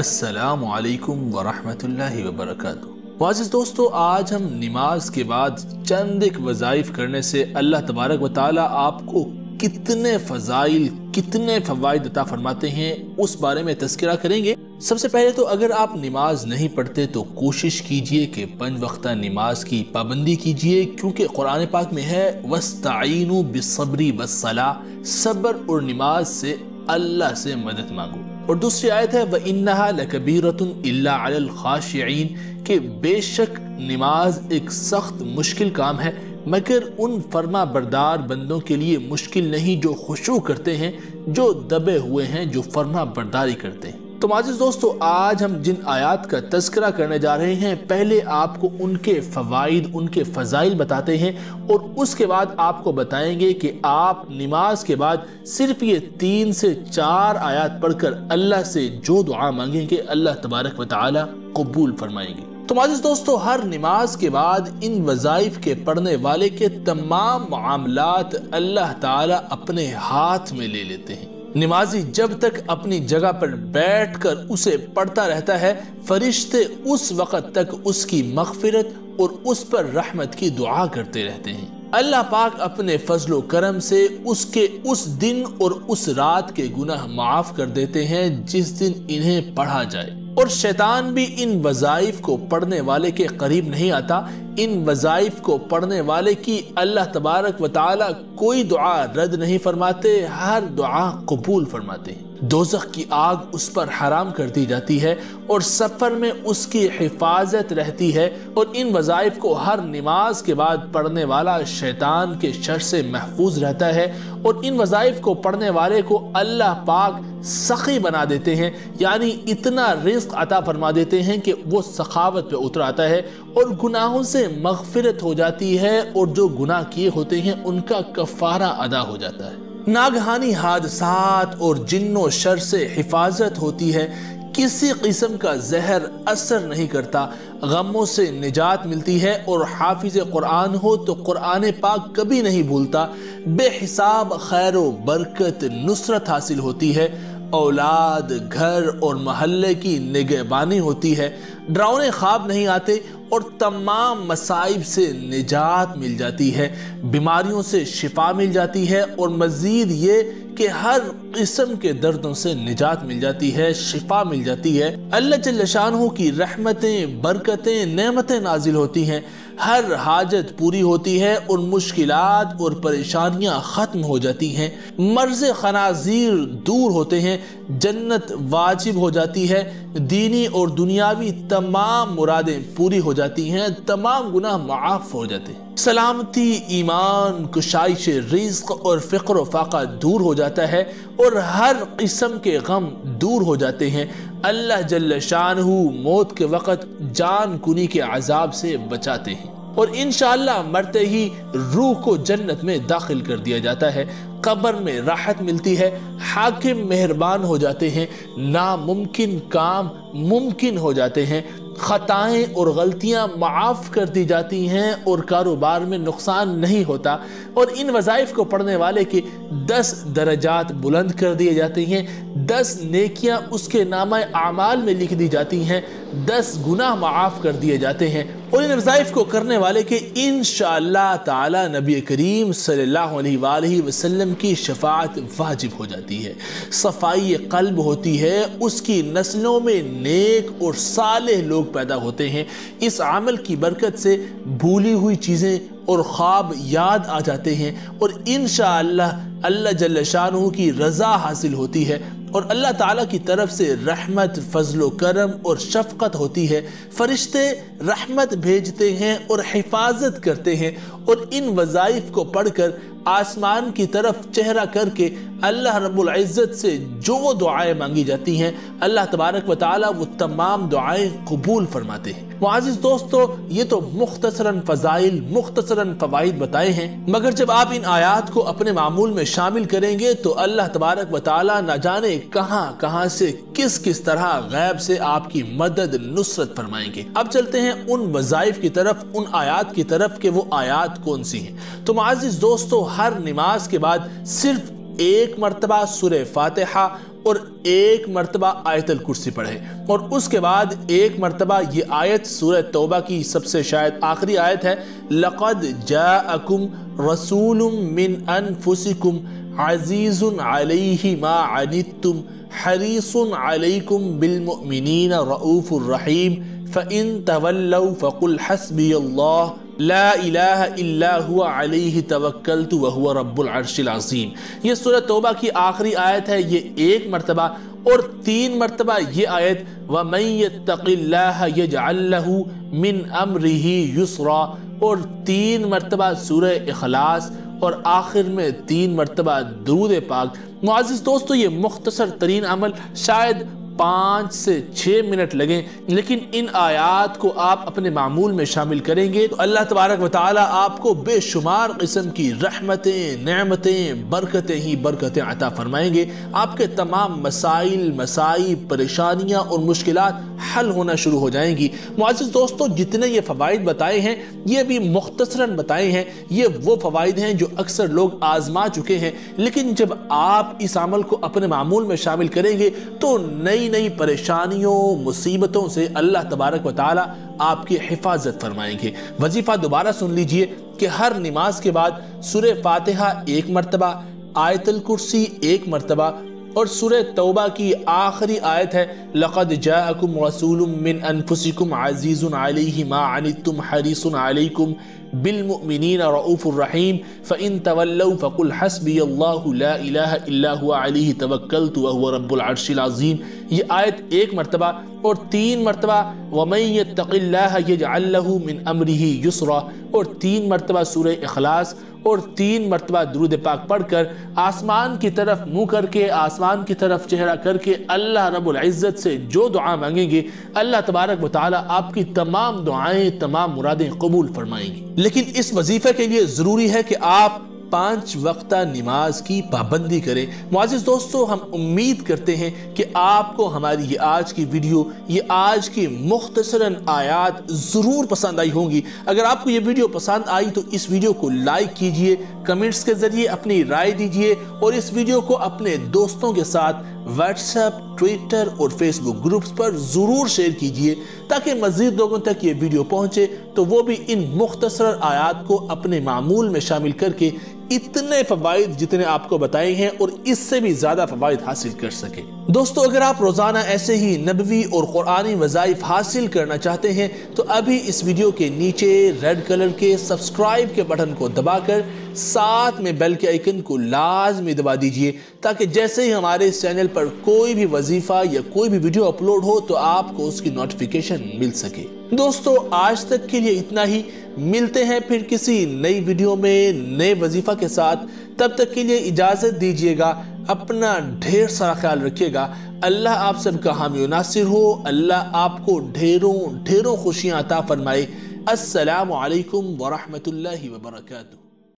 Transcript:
السلام علیکم ورحمۃ اللہ وبرکاتہ۔ معزز دوستو، آج ہم نماز کے بعد چند ایک وظائف کرنے سے اللہ تبارک و تعالی آپ کو کتنے فضائل، کتنے فوائد عطا فرماتے ہیں، اس بارے میں تذکرہ کریں گے۔ سب سے پہلے تو اگر آپ نماز نہیں پڑھتے تو کوشش کیجیے کہ پنج وقتہ نماز کی پابندی کیجیے، کیونکہ قرآن پاک میں ہے وَاسْتَعِينُوا بِالصَّبْرِ وَالصَّلَاةِ، صبر اور نماز سے اللہ سے مدد مانگو۔ اور دوسری آیت ہے، وَإِنَّهَا لَكَبِيرَةٌ إِلَّا عَلَى الْخَاشِعِينَ، کہ بے شک نماز ایک سخت مشکل کام ہے، مگر ان فرما بردار بندوں کے لیے مشکل نہیں جو خشوع کرتے ہیں، جو دبے ہوئے ہیں، جو فرما برداری کرتے ہیں۔ تو معزز دوستو، آج ہم جن آیات کا تذکرہ کرنے جا رہے ہیں، پہلے آپ کو ان کے فوائد، ان کے فضائل بتاتے ہیں اور اس کے بعد آپ کو بتائیں گے کہ آپ نماز کے بعد صرف یہ تین سے چار آیات پڑھ کر اللہ سے جو دعا مانگیں گے، اللہ تبارک و تعالی قبول فرمائیں گے۔ تو معزز دوستو، ہر نماز کے بعد ان وظائف کے پڑھنے والے کے تمام معاملات اللہ تعالی اپنے ہاتھ میں لے لیتے ہیں۔ نمازی جب تک اپنی جگہ پر بیٹھ کر اسے پڑھتا رہتا ہے، فرشتے اس وقت تک اس کی مغفرت اور اس پر رحمت کی دعا کرتے رہتے ہیں۔ اللہ پاک اپنے فضل و کرم سے اس کے اس دن اور اس رات کے گناہ معاف کر دیتے ہیں، جس دن انہیں پڑھا جائے۔ اور شیطان بھی ان وظائف کو پڑھنے والے کے قریب نہیں آتا۔ ان وظائف کو پڑھنے والے کی اللہ تبارک و تعالی کوئی دعا رد نہیں فرماتے، ہر دعا قبول فرماتے۔ ہیں دوزخ کی آگ اس پر حرام کر دی جاتی ہے اور سفر میں اس کی حفاظت رہتی ہے اور ان وظائف کو ہر نماز کے بعد پڑھنے والا شیطان کے شر سے محفوظ رہتا ہے اور ان وظائف کو پڑھنے والے کو اللہ پاک سخی بنا دیتے ہیں یعنی اتنا رزق عطا فرما دیتے ہیں کہ وہ سخاوت پہ اتر آتا ہے اور گناہوں سے مغفرت ہو جاتی ہے اور جو گناہ کیے ہوتے ہیں ان کا کفارہ ادا ہو جاتا ہے۔ ناگہانی حادثات اور جن و شر سے حفاظت ہوتی ہے، کسی قسم کا زہر اثر نہیں کرتا۔ غموں سے نجات ملتی ہے اور حافظ قرآن ہو تو قرآن پاک کبھی نہیں بھولتا۔ بے حساب خیر و برکت نصرت حاصل ہوتی ہے۔ اولاد، گھر اور محلے کی نگہبانی ہوتی ہے۔ ڈراؤنے خواب نہیں آتے۔ اور تمام مصائب سے نجات مل جاتی ہے، بیماریوں سے شفا مل جاتی ہے اور مزید یہ کہ ہر قسم کے دردوں سے نجات مل جاتی ہے، شفا مل جاتی ہے۔ اللہ جل شانہ کی رحمتیں، برکتیں، نعمتیں نازل ہوتی ہیں۔ ہر حاجت پوری ہوتی ہے اور مشکلات اور پریشانیاں ختم ہو جاتی ہیں۔ مرض خنازیر دور ہوتے ہیں، جنت واجب ہو جاتی ہے۔ دینی اور دنیاوی تمام مرادیں پوری ہو جاتی ہیں، تمام گناہ معاف ہو جاتے ہیں۔ سلامتی، ایمان، کشائش، رزق اور فقر و فاقہ دور ہو جاتا ہے۔ اور ہر قسم کے غم دور ہو جاتے ہیں۔ اللہ جل شانہ موت کے وقت جان کنی کے عذاب سے بچاتے ہیں۔ اور انشاءاللہ مرتے ہی روح کو جنت میں داخل کر دیا جاتا ہے۔ قبر میں راحت ملتی ہے۔ حاکم مہربان ہو جاتے ہیں۔ ناممکن کام ممکن ہو جاتے ہیں۔ خطائیں اور غلطیاں معاف کر دی جاتی ہیں اور کاروبار میں نقصان نہیں ہوتا اور ان وظائف کو پڑھنے والے کے دس درجات بلند کر دیے جاتے ہیں، دس نیکیاں اس کے نامہ اعمال میں لکھ دی جاتی ہیں، دس گناہ معاف کر دیے جاتے ہیں۔ اور ان وظائف کو کرنے والے کے انشاءاللہ تعالی نبی کریم صلی اللہ علیہ وآلہ وسلم کی شفاعت واجب ہو جاتی ہے۔ صفائی قلب ہوتی ہے، اس کی نسلوں میں نیک اور صالح لوگ پیدا ہوتے ہیں۔ اس عمل کی برکت سے بھولی ہوئی چیزیں اور خواب یاد آ جاتے ہیں اور انشاءاللہ اللہ جل شانہ کی رضا حاصل ہوتی ہے۔ اور اللہ تعالیٰ کی طرف سے رحمت، فضل و کرم اور شفقت ہوتی ہے۔ فرشتے رحمت بھیجتے ہیں اور حفاظت کرتے ہیں اور ان وظائف کو پڑھ کر آسمان کی طرف چہرہ کر کے اللہ رب العزت سے جو دعائیں مانگی جاتی ہیں، اللہ تبارک و تعالی وہ تمام دعائیں قبول فرماتے ہیں۔ معزز دوستو، یہ تو مختصراً فضائل، مختصراً فوائد بتائے ہیں۔ مگر جب آپ ان آیات کو اپنے معمول میں شامل کریں گے تو اللہ تبارک و تعالی نہ جانے کہاں کہاں سے کس کس طرح غیب سے آپ کی مدد، نصرت فرمائیں گے۔ اب چلتے ہیں ان وظائف کی طرف، ان آیات کی طرف کہ وہ آیات کون سی ہیں۔ تو معزز دوستو، ہر نماز کے بعد صرف ایک مرتبہ سورہ فاتحہ اور ایک مرتبہ آیت الکرسی پڑھیں۔ اور اس کے بعد ایک مرتبہ یہ آیت سورہ توبہ کی سب سے شاید آخری آیت ہے۔ لَقَدْ جَاءَكُمْ رَسُولٌ مِّنْ أَنفُسِكُمْ عَزِيزٌ عَلَيْهِ مَا عَنِتُّمْ حَرِيصٌ عَلَيْكُمْ بِالْمُؤْمِنِينَ رَؤُوفٌ الرَّحِيمٌ فَإِن تَوَلَّوْا فَقُلْ حَسْبِيَ اللَّهُ لا الہ الا ہوا علیہ توکلت وہو رب العرش العظیم۔ یہ سورہ توبہ کی آخری آیت ہے، یہ ایک مرتبہ اور تین مرتبہ یہ آیت۔ وَمَن يَتَّقِ اللَّهَ يَجْعَلْ لَهُ مِنْ أَمْرِهِ يُسْرًا۔ اور تین مرتبہ سورہ اخلاص اور آخر میں تین مرتبہ درود پاک۔ معزز دوستو، یہ مختصر ترین عمل شاید پانچ سے چھ منٹ لگیں، لیکن ان آیات کو آپ اپنے معمول میں شامل کریں گے تو اللہ تبارک و تعالی آپ کو بے شمار قسم کی رحمتیں، نعمتیں، برکتیں ہی برکتیں عطا فرمائیں گے۔ آپ کے تمام مسائل مسائل پریشانیاں اور مشکلات حل ہونا شروع ہو جائیں گی۔ معزز دوستو، جتنے یہ فوائد بتائے ہیں، یہ بھی مختصراً بتائے ہیں۔ یہ وہ فوائد ہیں جو اکثر لوگ آزما چکے ہیں۔ لیکن جب آپ اس عمل کو اپنے معمول میں شامل کریں گے تو نئی نئی پریشانیوں، مصیبتوں سے اللہ تبارک و تعالی آپ کی حفاظت فرمائیں گے۔ وظیفہ دوبارہ سن لیجیے کہ ہر نماز کے بعد سورہ فاتحہ ایک مرتبہ، آیت الکرسی ایک مرتبہ اور سورہ توبہ کی آخری آیت ہے، لَقَدْ جَاءَكُمْ رَسُولٌ مِّنْ أَنفُسِكُمْ عَزِيزٌ عَلَيْهِ مَا عَنِتُّمْ حَرِيصٌ عَلَيْكُمْ بالمؤمنين رؤوف الرحيم فإن تولوا فقل حسبي الله لا إله إلا هو عليه توكلت وهو رب العرش العظيم۔ یہ آیت ایک مرتبہ اور تین مرتبہ، وَمَن يَتَّقِ اللَّهَ يَجْعَلْ لَهُ مِنْ أَمْرِهِ يُسْرًا۔ اور تین مرتبہ سورہ اخلاص اور تین مرتبہ درود پاک پڑھ کر آسمان کی طرف منہ کر کے، آسمان کی طرف چہرہ کر کے اللہ رب العزت سے جو دعا مانگیں گے، اللہ تبارک و تعالی آپ کی تمام دعائیں، تمام مرادیں قبول فرمائیں گے۔ لیکن اس وظیفے کے لیے ضروری ہے کہ آپ پانچ وقتہ نماز کی پابندی کریں۔ معزز دوستو، ہم امید کرتے ہیں کہ آپ کو ہماری یہ آج کی ویڈیو، یہ آج کی مختصراً آیات ضرور پسند آئی ہوں گی۔ اگر آپ کو یہ ویڈیو پسند آئی تو اس ویڈیو کو لائک کیجیے، کمنٹس کے ذریعے اپنی رائے دیجیے اور اس ویڈیو کو اپنے دوستوں کے ساتھ واٹس اپ ٹویٹر اور فیس بک گروپس پر ضرور شیئر کیجیے تاکہ مزید لوگوں تک یہ ویڈیو پہنچے تو وہ بھی ان مختصر آیات کو اپنے معمول میں شامل کر کے اتنے فوائد جتنے آپ کو بتائے ہیں اور اس سے بھی زیادہ فوائد حاصل کر سکے۔ دوستو، اگر آپ روزانہ ایسے ہی نبوی اور قرآنی وظائف حاصل کرنا چاہتے ہیں، تو ابھی اس ویڈیو کے نیچے ریڈ کلر کے سبسکرائب کے بٹن کو دبا کر ساتھ میں بیل کے آئیکن کو لازمی دبا دیجیے، تاکہ جیسے ہی ہمارے اس چینل پر کوئی بھی وظیفہ یا کوئی بھی ویڈیو اپلوڈ ہو، تو آپ کو اس کی نوٹیفیکیشن مل سکے۔ دوستو، آج تک کے لیے اتنا ہی۔ ملتے ہیں پھر کسی نئی ویڈیو میں نئے وظیفہ کے ساتھ، تب تک کے لیے اجازت دیجیے گا، اپنا ڈھیر سارا خیال رکھیے گا۔ اللہ آپ سب کا حامی و ناصر ہو۔ اللہ آپ کو ڈھیروں ڈھیروں خوشیاں عطا فرمائے۔ السلام علیکم ورحمۃ اللہ وبرکاتہ۔